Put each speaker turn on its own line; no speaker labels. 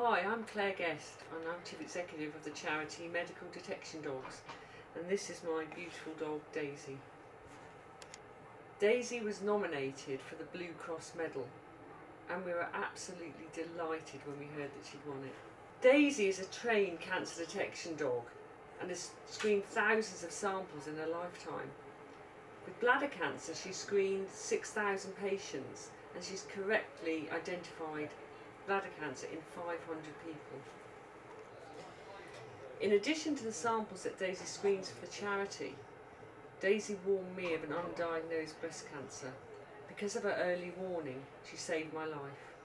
Hi, I'm Claire Guest and I'm Chief Executive of the charity Medical Detection Dogs and this is my beautiful dog Daisy. Daisy was nominated for the Blue Cross Medal and we were absolutely delighted when we heard that she'd won it. Daisy is a trained cancer detection dog and has screened thousands of samples in her lifetime. With bladder cancer, she screened 6,000 patients and she's correctly identified bladder cancer in 500 people. In addition to the samples that Daisy screens for charity, Daisy warned me of an undiagnosed breast cancer. Because of her early warning, she saved my life.